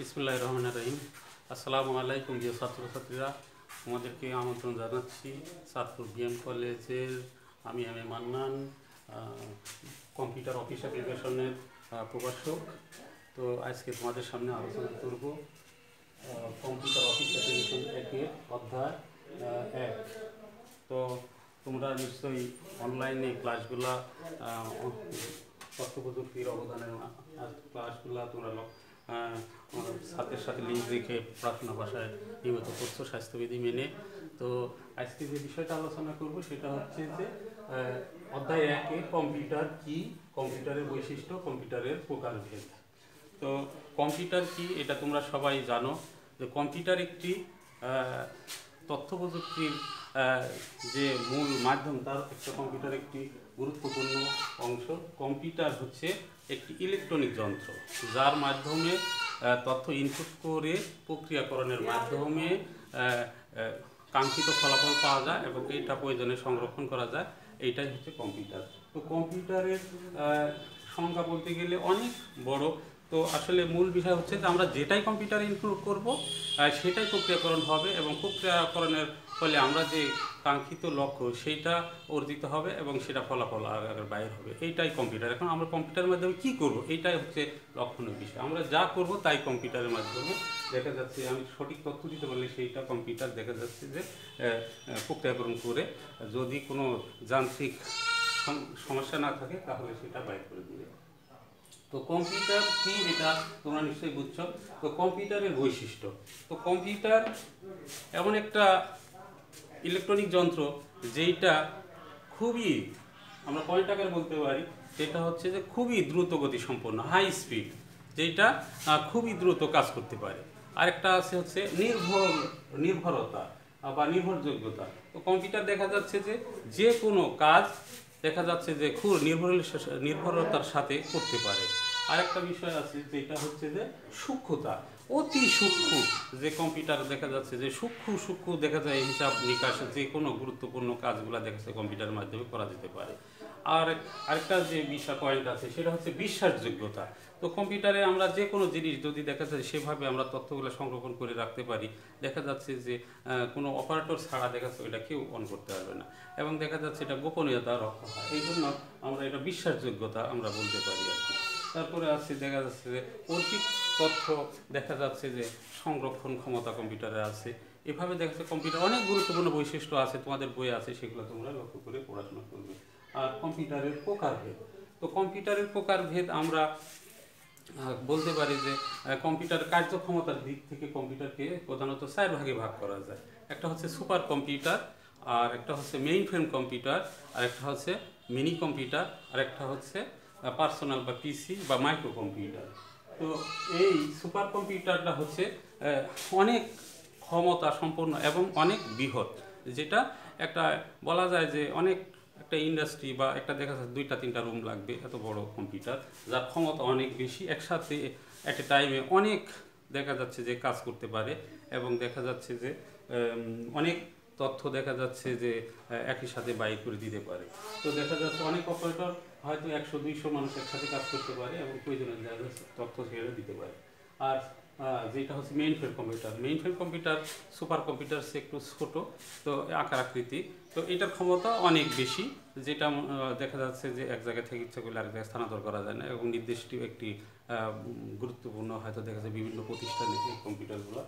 বিসমুল্লাহ রহমান রহিম আসসালামু আলাইকুম প্রিয় ছাত্রছাত্রীরা, তোমাদেরকে আমন্ত্রণ জানাচ্ছি চাঁদপুর বিএম কলেজের। আমি M A Mannan computer office অ্যাপ্লিকেশনের প্রকাশক তো আজকে তোমাদের সামনে আলোচনা করব কম্পিউটার অফিস অ্যাপ্লিকেশন একের অধ্যায় এক। তো তোমরা নিশ্চয়ই অনলাইনে ক্লাসগুলা তথ্য প্রযুক্তির অবদানের ক্লাসগুলা তোমরা ছাত্রের সাথে লিঙ্ক রেখে প্রার্থনা ভাষায় নিয়মিত করছ স্বাস্থ্যবিধি মেনে। তো আজকে যে বিষয়টা আলোচনা করব সেটা হচ্ছে যে অধ্যায় একে কম্পিউটার কি, কম্পিউটারের বৈশিষ্ট্য, কম্পিউটারের প্রকারভেদ। তো কম্পিউটার কি, এটা তোমরা সবাই জানো। যে কম্পিউটার একটি তথ্য প্রযুক্তির যে মূল মাধ্যম, তার একটা কম্পিউটার একটি গুরুত্বপূর্ণ অংশ। কম্পিউটার হচ্ছে একটি ইলেকট্রনিক যন্ত্র, যার মাধ্যমে তথ্য ইনপুট করে প্রক্রিয়াকরণের মাধ্যমে কাঙ্ক্ষিত ফলাফল পাওয়া যায় এবং এইটা প্রয়োজনে সংরক্ষণ করা যায়। এইটাই হচ্ছে কম্পিউটার তো কম্পিউটারের সংখ্যা বলতে গেলে অনেক বড়। তো আসলে মূল বিষয় হচ্ছে যে আমরা যেটাই কম্পিউটারে ইনক্লুড করব সেটাই প্রক্রিয়াকরণ হবে এবং প্রক্রিয়াকরণের ফলে আমরা যে কাঙ্ক্ষিত লক্ষ্য সেইটা অর্জিত হবে এবং সেটা ফলাফল আগের বাইরে হবে। এইটাই কম্পিউটার এখন আমরা কম্পিউটারের মাধ্যমে কি করব? এইটাই হচ্ছে লক্ষণীয় বিষয়। আমরা যা করব তাই কম্পিউটারের মাধ্যমে দেখা যাচ্ছে, আমি সঠিক তথ্য দিতে পারলে সেইটা কম্পিউটার দেখা যাচ্ছে যে প্রক্রিয়াকরণ করে যদি কোনো যান্ত্রিক সমস্যা না থাকে তাহলে সেটা বাইর করে দিবে। তো কম্পিউটার কি এটা তোমরা নিশ্চয়ই বুঝছ? তো কম্পিউটারের বৈশিষ্ট্য। তো কম্পিউটার এমন একটা ইলেকট্রনিক যন্ত্র যেইটা খুবই, আমরা কয় টাকার বলতে পারি? সেটা হচ্ছে যে খুবই দ্রুত গতি সম্পন্ন হাই স্পিড যেটা খুবই দ্রুত কাজ করতে পারে। আরেকটা আছে হচ্ছে নির্ভর, নির্ভরতা বা নির্ভরযোগ্যতা। তো কম্পিউটার দেখা যাচ্ছে যে যে কোনো কাজ দেখা যাচ্ছে যে খুব নির্ভরশীল, নির্ভরতার সাথে করতে পারে। আরেকটা বিষয় আছে যেটা হচ্ছে যে সূক্ষ্মতা। অতি সূক্ষ্ম যে কম্পিউটার দেখা যাচ্ছে, যে সূক্ষ্ম সূক্ষ্ম দেখা যায় হিসাব নিকাশ যে কোনো গুরুত্বপূর্ণ কাজগুলো দেখা যাচ্ছে কম্পিউটারের মাধ্যমে করা যেতে পারে। আর আরেকটা যে বিষয় পয়েন্ট আছে, সেটা হচ্ছে বিশ্বাসযোগ্যতা। তো কম্পিউটারে আমরা যে কোনো জিনিস যদি দেখা যায় সেভাবে আমরা তথ্যগুলো সংরক্ষণ করে রাখতে পারি, দেখা যাচ্ছে যে কোনো অপারেটর ছাড়া দেখা যাচ্ছে এটা কেউ অন করতে পারবে না। এবং দেখা যাচ্ছে এটা গোপনীয়তা রক্ষা হয়। এই জন্য আমরা এটা বিশ্বাসযোগ্যতা আমরা বলতে পারি আর কি। তারপরে আছে, দেখা যাচ্ছে যে অধিক তথ্য দেখা যাচ্ছে যে সংরক্ষণ ক্ষমতা কম্পিউটারে আছে। এভাবে দেখা যাচ্ছে কম্পিউটার অনেক গুরুত্বপূর্ণ বৈশিষ্ট্য আছে, তোমাদের বই আছে, সেগুলো তোমরা লক্ষ্য করে পড়াশোনা করবে। আর কম্পিউটারের প্রকারভেদ। তো কম্পিউটারের প্রকারভেদ আমরা বলতে পারি যে কম্পিউটার কার্যক্ষমতার দিক থেকে কম্পিউটারকে প্রধানত চার ভাগে ভাগ করা যায়। একটা হচ্ছে সুপার কম্পিউটার আর একটা হচ্ছে মেইন ফ্রেম কম্পিউটার আর একটা হচ্ছে মিনি কম্পিউটার আর একটা হচ্ছে পার্সোনাল বা পিসি বা মাইক্রো কম্পিউটার তো এই সুপার কম্পিউটারটা হচ্ছে অনেক ক্ষমতা সম্পন্ন এবং অনেক বৃহৎ, যেটা একটা বলা যায় যে অনেক একটা ইন্ডাস্ট্রি বা একটা দেখা যাচ্ছে দুইটা, তিনটা রুম লাগবে, এত বড় কম্পিউটার যার ক্ষমতা অনেক বেশি। একসাথে এট এ টাইমে অনেক দেখা যাচ্ছে যে কাজ করতে পারে এবং দেখা যাচ্ছে যে অনেক তথ্য দেখা যাচ্ছে যে একই সাথে বাইর করে দিতে পারে। তো দেখা যাচ্ছে অনেক অপারেটর হয়তো একশো, দুইশো মানুষ একসাথে কাজ করতে পারে এবং প্রয়োজনীয় জায়গায় তথ্য ছেড়ে দিতে পারে। আর যেটা হচ্ছে mainframe computer mainframe computer supercomputer সে একটু ছোট, তো আকার আকৃতি। তো এটার ক্ষমতা অনেক বেশি, যেটা দেখা যাচ্ছে যে এক জায়গা থেকে ইচ্ছা করলে আরেক জায়গায় স্থানান্তর করা যায় না এবং নির্দিষ্ট একটি গুরুত্বপূর্ণ হয়তো দেখা যায় বিভিন্ন প্রতিষ্ঠানে কম্পিউটারগুলো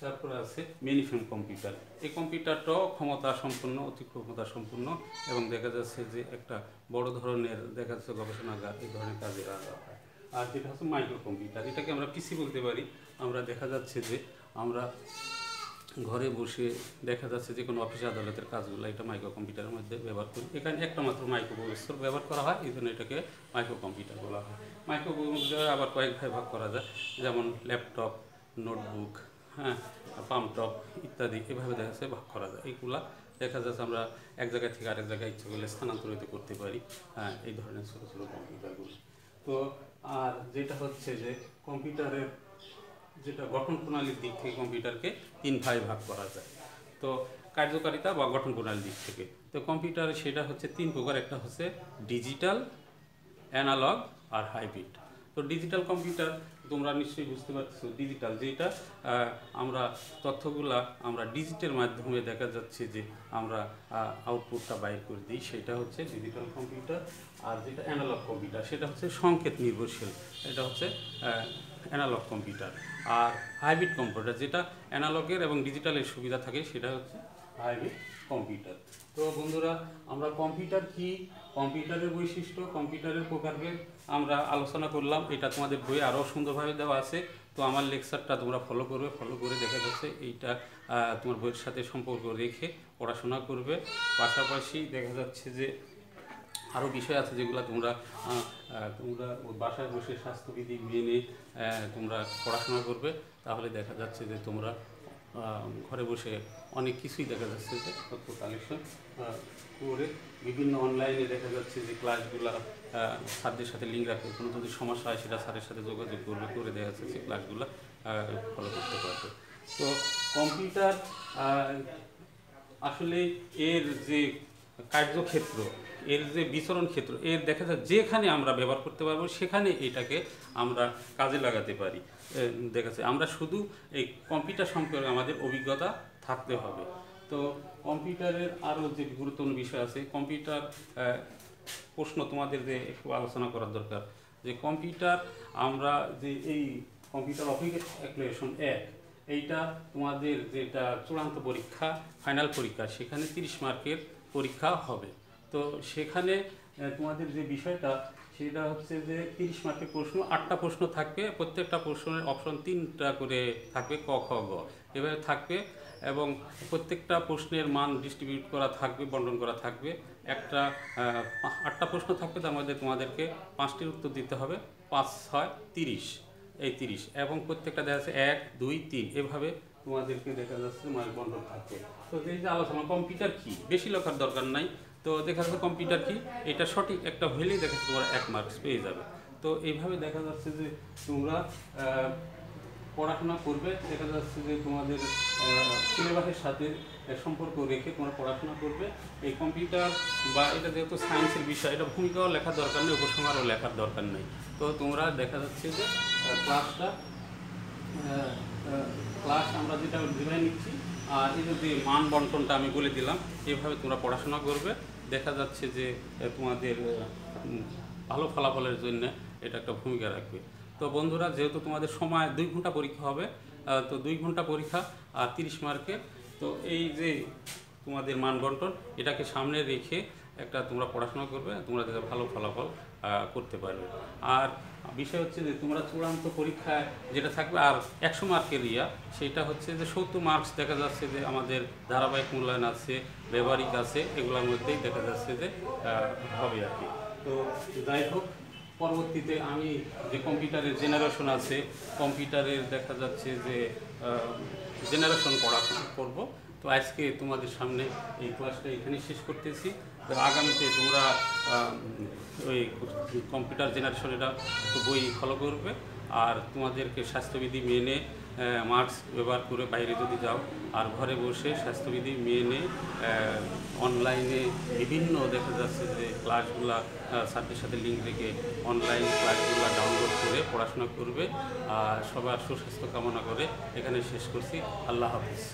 তারপরে আছে মেনিফ্রেম কম্পিউটার। এই কম্পিউটারটাও ক্ষমতা সম্পন্ন অতি ক্ষমতা সম্পন্ন এবং দেখা যাচ্ছে যে একটা বড় ধরনের দেখা যাচ্ছে গবেষণাগার এই ধরনের কাজে রাখা হয়। আর যেটা হচ্ছে মাইক্রো কম্পিউটার, এটাকে আমরা পিসি বলতে পারি। আমরা দেখা যাচ্ছে যে আমরা ঘরে বসে দেখা যাচ্ছে যে কোনো অফিস আদালতের কাজগুলো এটা মাইক্রো কম্পিউটারের মধ্যে ব্যবহার করি। এখানে একটা মাত্র মাইক্রো প্রসেসর ব্যবহার করা হয়, এই জন্য এটাকে মাইক্রো কম্পিউটার বলা হয়। মাইক্রো আবার কয়েক ভাগ করা যায়, যেমন ল্যাপটপ নোটবুক হ্যাঁ পাম্পটপ ইত্যাদি এভাবে দেখা যাচ্ছে ভাগ করা যায়। এইগুলা দেখা যাচ্ছে আমরা এক জায়গা থেকে আরেক জায়গায় ইচ্ছে করলে স্থানান্তরিত করতে পারি হ্যাঁ এই ধরনের ছোটো ছোটো কম্পিউটারগুলো। তো, আর যেটা হচ্ছে যে কম্পিউটারের যেটা গঠন প্রণালীর দিক থেকে কম্পিউটারকে তিন ভাগে ভাগ করা যায়। তো, কার্যকারিতা বা গঠন প্রণালীর দিক থেকে। তো, কম্পিউটারে সেটা হচ্ছে তিন প্রকার, একটা হচ্ছে ডিজিটাল, অ্যানালগ আর হাইব্রিড। তো ডিজিটাল কম্পিউটার তোমরা নিশ্চয়ই বুঝতে পারছ ডিজিটাল যেটা আমরা তথ্যগুলা আমরা ডিজিটের মাধ্যমে দেখা যাচ্ছে যে আমরা আউটপুটটা বাইর করে দিই, সেটা হচ্ছে ডিজিটাল কম্পিউটার আর যেটা অ্যানালগ কম্পিউটার সেটা হচ্ছে সংকেত নির্ভরশীল, এটা হচ্ছে অ্যানালগ কম্পিউটার আর হাইব্রিড কম্পিউটার যেটা অ্যানালগের এবং ডিজিটালের সুবিধা থাকে, সেটা হচ্ছে হাইব্রিড কম্পিউটার তো বন্ধুরা, আমরা কম্পিউটার কি? কম্পিউটারের বৈশিষ্ট্য কম্পিউটারের প্রকারভেদ আমরা আলোচনা করলাম, এটা তোমাদের বইয়ে আরও সুন্দরভাবে দেওয়া আছে। তো আমার লেকচারটা তোমরা ফলো করবে ফলো করে দেখা যাচ্ছে, এইটা তোমার বইয়ের সাথে সম্পর্ক রেখে পড়াশোনা করবে। পাশাপাশি দেখা যাচ্ছে যে আরও বিষয় আছে যেগুলো তোমরা তোমরা বাসায় বসে স্বাস্থ্যবিধি মেনে তোমরা পড়াশোনা করবে। তাহলে দেখা যাচ্ছে যে তোমরা ঘরে বসে অনেক কিছুই দেখা যাচ্ছে যে কালেকশন করে বিভিন্ন অনলাইনে দেখা যাচ্ছে যে ক্লাসগুলো স্যারদের সাথে লিঙ্ক রাখবে কোনো যদি সমস্যা হয় সেটা স্যারের সাথে যোগাযোগ করবে করে দেখা যাচ্ছে যে ক্লাসগুলো ফলো করতে পারবে। তো কম্পিউটার আসলে এর যে কার্যক্ষেত্র, এর যে বিচরণ ক্ষেত্র, এর দেখা যায় যেখানে আমরা ব্যবহার করতে পারব, সেখানে এটাকে আমরা কাজে লাগাতে পারি। এ, দেখা আমরা শুধু এই কম্পিউটার সম্পর্কে আমাদের অভিজ্ঞতা থাকতে হবে। তো কম্পিউটারের আরও যে গুরুত্বপূর্ণ বিষয় আছে কম্পিউটার প্রশ্ন তোমাদের যে একটু আলোচনা করার দরকার। যে কম্পিউটার আমরা যে এই কম্পিউটার অ্যাপ্লিকেশন এক এইটা তোমাদের যেটা চূড়ান্ত পরীক্ষা ফাইনাল পরীক্ষা সেখানে তিরিশ মার্কের পরীক্ষা হবে। তো সেখানে তোমাদের যে বিষয়টা সেটা হচ্ছে যে তিরিশ মার্কের প্রশ্ন, আটটা প্রশ্ন থাকবে, প্রত্যেকটা প্রশ্নের অপশন তিনটা করে থাকবে ক, খ, গ। এভাবে থাকবে এবং প্রত্যেকটা প্রশ্নের মান ডিস্ট্রিবিউট করা থাকবে, বন্টন করা থাকবে। একটা আটটা প্রশ্ন থাকবে, তার মধ্যে তোমাদেরকে পাঁচটির উত্তর দিতে হবে। পাঁচ, ছয়, তিরিশ, এই তিরিশ। এবং প্রত্যেকটা দেখা যাচ্ছে এক, দুই, তিন। এভাবে তোমাদেরকে দেখা যাচ্ছে মার্ক বন্টন থাকবে। তো এই যে আলোচনা, কম্পিউটার কি? বেশি লেখার দরকার নাই। তো দেখা যাচ্ছে কম্পিউটার কি এটা সঠিক একটা হলেই দেখা যাচ্ছে তোমরা এক মার্কস পেয়ে যাবে। তো এইভাবে দেখা যাচ্ছে যে তোমরা পড়াশোনা করবে, দেখা যাচ্ছে যে তোমাদের সিলেবাসের সাথে সম্পর্ক রেখে তোমরা পড়াশোনা করবে। এই কম্পিউটার বা এটা যেহেতু সায়েন্সের বিষয়, এটা ভূমিকাও লেখার দরকার নেই, উপসংহারও লেখার দরকার নেই। তো তোমরা দেখা যাচ্ছে যে ক্লাসটা ক্লাস আমরা যেটা ডিজাইন নিচ্ছি আর এই যে মান বন্টনটা আমি বলে দিলাম, এভাবে তোমরা পড়াশোনা করবে। দেখা যাচ্ছে যে তোমাদের ভালো ফলাফলের জন্য এটা একটা ভূমিকা রাখবে। তো বন্ধুরা, যেহেতু তোমাদের সময় দুই ঘণ্টা পরীক্ষা হবে তো দুই ঘণ্টা পরীক্ষা আর তিরিশ মার্কের তো এই যে তোমাদের মান বন্টন, এটাকে সামনে রেখে একটা তোমরা পড়াশোনা করবে, তোমরা যাতে ভালো ফলাফল করতে পারবে। আর বিষয় হচ্ছে যে তোমরা চূড়ান্ত পরীক্ষায় যেটা থাকবে, আর একশো মার্কের ইয়া, সেটা হচ্ছে যে সত্তর মার্কস দেখা যাচ্ছে যে আমাদের ধারাবাহিক মূল্যায়ন আছে, ব্যবহারিক আছে, এগুলোর মধ্যেই দেখা যাচ্ছে যে হবে আর কি। তো যাই হোক, পরবর্তীতে আমি যে কম্পিউটারের জেনারেশন আছে, কম্পিউটারের দেখা যাচ্ছে যে জেনারেশন পড়াশোনা করব। তো আজকে তোমাদের সামনে এই ক্লাসটা এখানে শেষ করতেছি। আগামীতে তোমরা ওই কম্পিউটার জেনারেশন এটা একটু বই ফলো করবে। আর তোমাদেরকে স্বাস্থ্যবিধি মেনে মাস্ক ব্যবহার করে বাইরে যদি যাও, আর ঘরে বসে স্বাস্থ্যবিধি মেনে অনলাইনে বিভিন্ন দেখা যাচ্ছে যে ক্লাসগুলা স্যারদের সাথে লিঙ্ক রেখে অনলাইন ক্লাসগুলো ডাউনলোড করে পড়াশোনা করবে। আর সবার সুস্বাস্থ্য কামনা করে এখানে শেষ করছি। আল্লাহ হাফিজ।